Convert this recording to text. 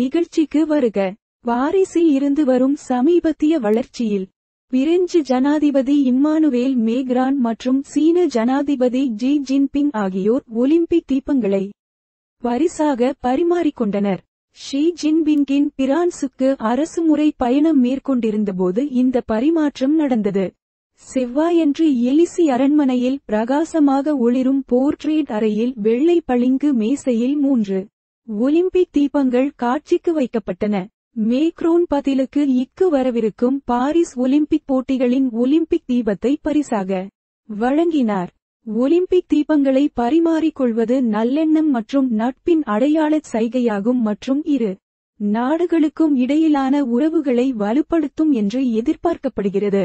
நிகழ்ச்சிக்கு வருக. பாரிஸில் இருந்து வரும் சமீபத்திய வளர்ச்சியில் பிரெஞ்சு ஜனாதிபதி இம்மானுவேல் மேக்ரான் மற்றும் சீன ஜனாதிபதி ஜி ஜின்பிங் ஆகியோர் ஒலிம்பிக் தீபங்களை பரிசாக பரிமாறிக்கொண்டனர். ஷி ஜின்பிங்கின் பிரான்சுக்கு அரசுமுறை பயணம் மேற்கொண்டிருந்தபோது இந்த பரிமாற்றம் நடந்தது. செவ்வாயன்று எலிசி அரண்மனையில் பிரகாசமாக ஒளிரும் போர்ட்ரேட் அறையில் வெள்ளை பளிங்கு மேசையில் மூன்று ஒலிம்பிக் தீபங்கள் காட்சிக்கு வைக்கப்பட்டன. மேக்ரோன் பதிலுக்கு இக்கு வரவிருக்கும் பாரிஸ் ஒலிம்பிக் போட்டிகளின் ஒலிம்பிக் தீபத்தை பரிசாக வழங்கினார். ஒலிம்பிக் தீபங்களை பரிமாறிக்கொள்வது நல்லெண்ணம் மற்றும் நட்பின் அடையாளச் சைகையாகும் மற்றும் இரு நாடுகளுக்கும் இடையிலான உறவுகளை வலுப்படுத்தும் என்று எதிர்பார்க்கப்படுகிறது.